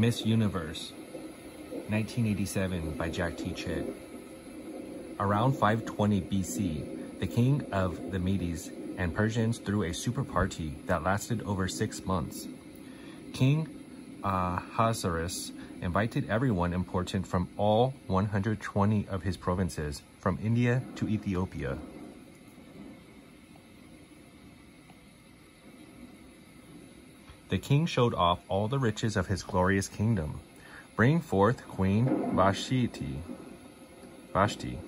Miss Universe, 1987 by Jack T. Chick. Around 520 BC, the king of the Medes and Persians threw a super party that lasted over six months. King Ahasuerus invited everyone important from all 120 of his provinces, from India to Ethiopia. The king showed off all the riches of his glorious kingdom. Bring forth Queen Vashti. Vashti.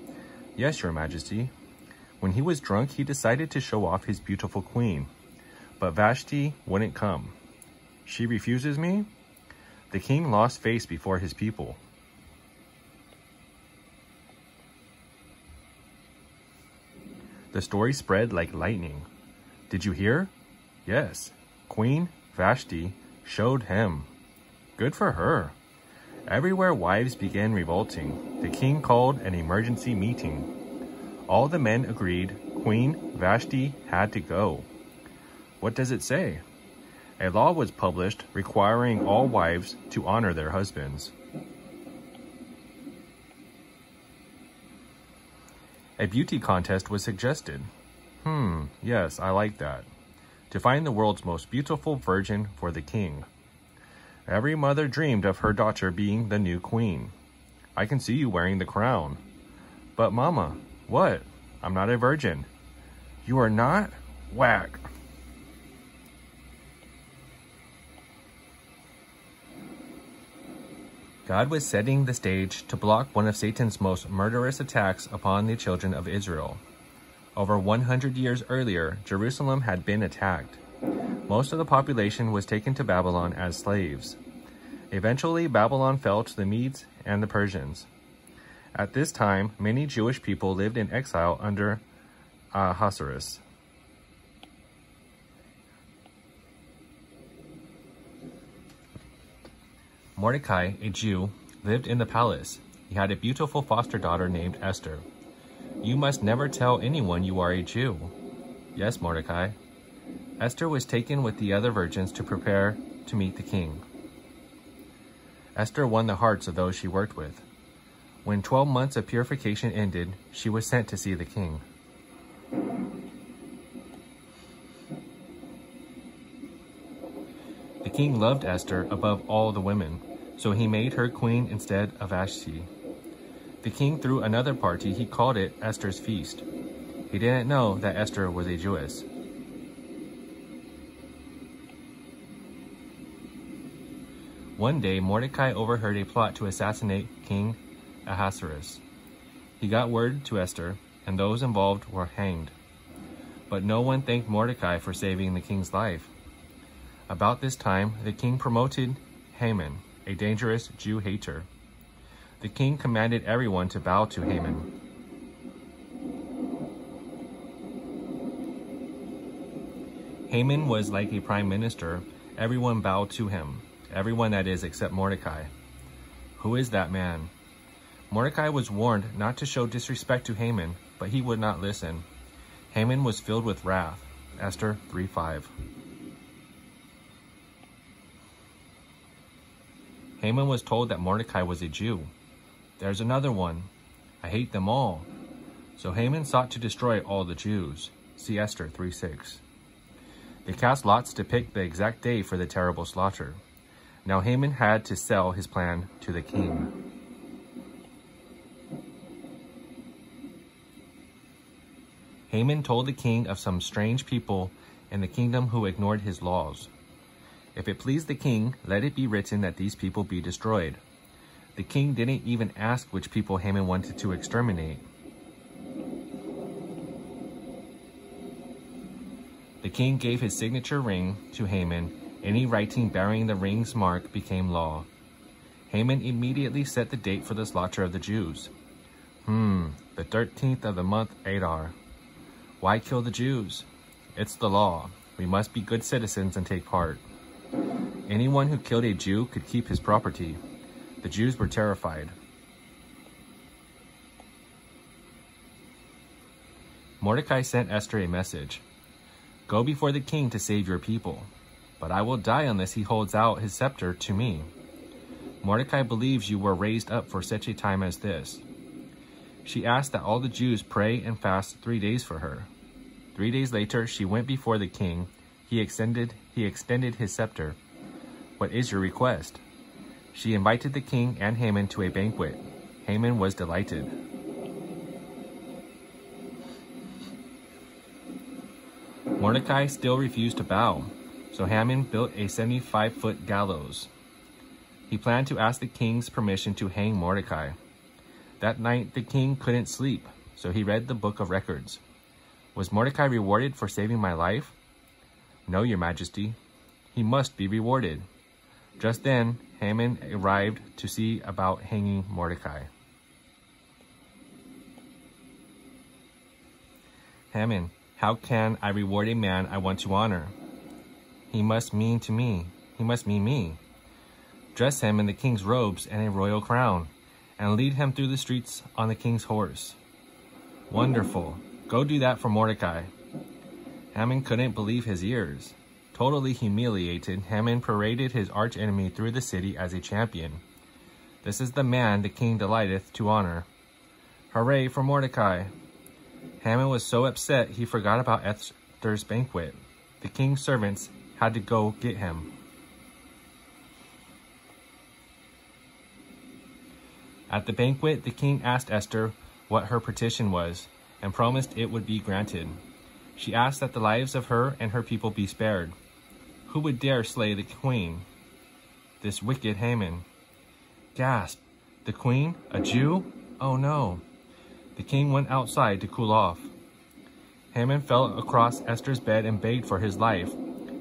Yes, your majesty. When he was drunk, he decided to show off his beautiful queen. But Vashti wouldn't come. She refuses me? The king lost face before his people. The story spread like lightning. Did you hear? Yes, Queen Vashti showed him. Good for her. Everywhere wives began revolting. The king called an emergency meeting. All the men agreed Queen Vashti had to go. What does it say? A law was published requiring all wives to honor their husbands. A beauty contest was suggested. Hmm, yes, I like that. To find the world's most beautiful virgin for the king. Every mother dreamed of her daughter being the new queen. I can see you wearing the crown. But mama, what? I'm not a virgin. You are not? Whack. God was setting the stage to block one of Satan's most murderous attacks upon the children of Israel. Over 100 years earlier, Jerusalem had been attacked. Most of the population was taken to Babylon as slaves. Eventually, Babylon fell to the Medes and the Persians. At this time, many Jewish people lived in exile under Ahasuerus. Mordecai, a Jew, lived in the palace. He had a beautiful foster daughter named Esther. You must never tell anyone you are a Jew. Yes, Mordecai. Esther was taken with the other virgins to prepare to meet the king. Esther won the hearts of those she worked with. When 12 months of purification ended, she was sent to see the king. The king loved Esther above all the women, so he made her queen instead of Vashti. The king threw another party, he called it Esther's Feast. He didn't know that Esther was a Jewess. One day, Mordecai overheard a plot to assassinate King Ahasuerus. He got word to Esther, and those involved were hanged. But no one thanked Mordecai for saving the king's life. About this time, the king promoted Haman, a dangerous Jew hater. The king commanded everyone to bow to Haman. Haman was like a prime minister. Everyone bowed to him. Everyone that is except Mordecai. Who is that man? Mordecai was warned not to show disrespect to Haman, but he would not listen. Haman was filled with wrath. Esther 3.5 Haman was told that Mordecai was a Jew. There's another one. I hate them all. So Haman sought to destroy all the Jews. See Esther 3.6 They cast lots to pick the exact day for the terrible slaughter. Now Haman had to sell his plan to the king. Haman told the king of some strange people in the kingdom who ignored his laws. If it please the king, let it be written that these people be destroyed. The king didn't even ask which people Haman wanted to exterminate. The king gave his signature ring to Haman. Any writing bearing the ring's mark became law. Haman immediately set the date for the slaughter of the Jews. Hmm, the 13th of the month Adar. Why kill the Jews? It's the law. We must be good citizens and take part. Anyone who killed a Jew could keep his property. The Jews were terrified. Mordecai sent Esther a message. Go before the king to save your people, but I will die unless he holds out his scepter to me. Mordecai believes you were raised up for such a time as this. She asked that all the Jews pray and fast three days for her. Three days later, she went before the king. He extended, he extended his scepter. What is your request? She invited the king and Haman to a banquet. Haman was delighted. Mordecai still refused to bow, so Haman built a 75 foot gallows. He planned to ask the king's permission to hang Mordecai. That night, the king couldn't sleep, so he read the book of records. Was Mordecai rewarded for saving my life? No, your majesty. He must be rewarded. Just then, Haman arrived to see about hanging Mordecai. Haman, how can I reward a man I want to honor? He must mean to me. He must mean me. Dress him in the king's robes and a royal crown and lead him through the streets on the king's horse. Wonderful. Go do that for Mordecai. Haman couldn't believe his ears. Totally humiliated, Haman paraded his archenemy through the city as a champion. This is the man the king delighteth to honor. Hooray for Mordecai! Haman was so upset he forgot about Esther's banquet. The king's servants had to go get him. At the banquet, the king asked Esther what her petition was, and promised it would be granted. She asked that the lives of her and her people be spared. Who would dare slay the queen? This wicked Haman. Gasp! The queen? A Jew? Oh no! The king went outside to cool off. Haman fell across Esther's bed and begged for his life.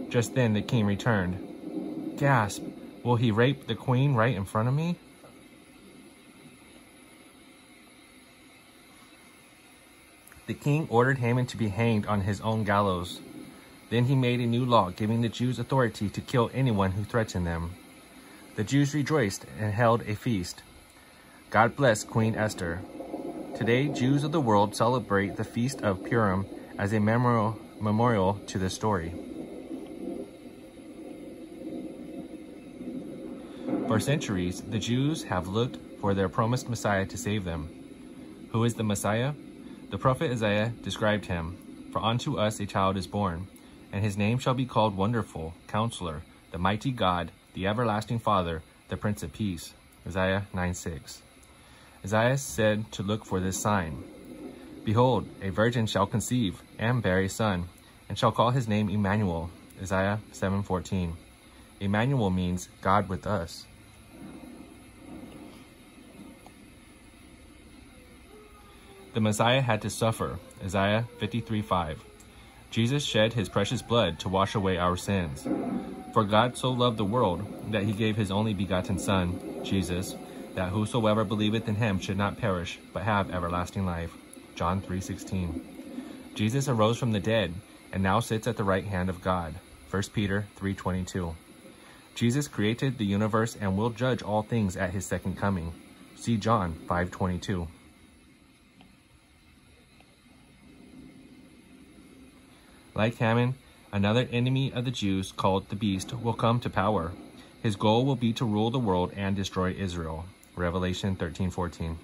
Just then the king returned. Gasp! Will he rape the queen right in front of me? The king ordered Haman to be hanged on his own gallows. Then he made a new law giving the Jews authority to kill anyone who threatened them. The Jews rejoiced and held a feast. God bless Queen Esther. Today, Jews of the world celebrate the Feast of Purim as a memorial, memorial to this story. For centuries, the Jews have looked for their promised Messiah to save them. Who is the Messiah? The prophet Isaiah described him, For unto us a child is born, and his name shall be called Wonderful, Counselor, the Mighty God, the Everlasting Father, the Prince of Peace. Isaiah 9 6. Isaiah said to look for this sign. Behold, a virgin shall conceive, and bear a son, and shall call his name Emmanuel. Isaiah 7:14. Emmanuel means God with us. The Messiah had to suffer. Isaiah 53:5. Jesus shed his precious blood to wash away our sins. For God so loved the world that he gave his only begotten Son, Jesus, that whosoever believeth in him should not perish, but have everlasting life. John 3:16. Jesus arose from the dead and now sits at the right hand of God. 1 Peter 3:22. Jesus created the universe and will judge all things at his second coming. See John 5:22. Like Haman, another enemy of the Jews called the Beast will come to power. His goal will be to rule the world and destroy Israel. Revelation 13:14.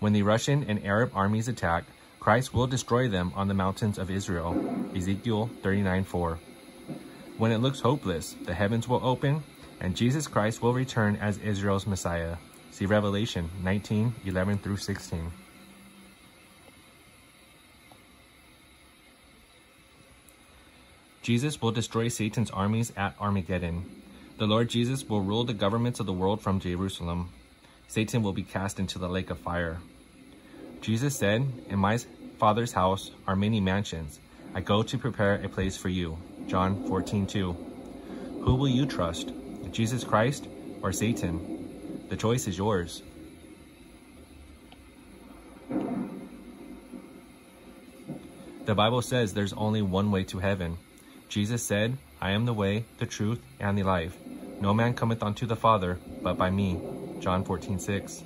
When the Russian and Arab armies attack, Christ will destroy them on the mountains of Israel. Ezekiel 39:4. When it looks hopeless, the heavens will open and Jesus Christ will return as Israel's Messiah. See Revelation 19:11 through 16. Jesus will destroy Satan's armies at Armageddon. The Lord Jesus will rule the governments of the world from Jerusalem. Satan will be cast into the lake of fire. Jesus said, In my Father's house are many mansions. I go to prepare a place for you. John 14, 2. Who will you trust, Jesus Christ or Satan? The choice is yours. The Bible says there's only one way to heaven. Jesus said, I am the way, the truth, and the life. No man cometh unto the Father but by me. John 14, 6.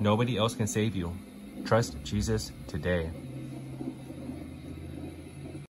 Nobody else can save you. Trust Jesus today.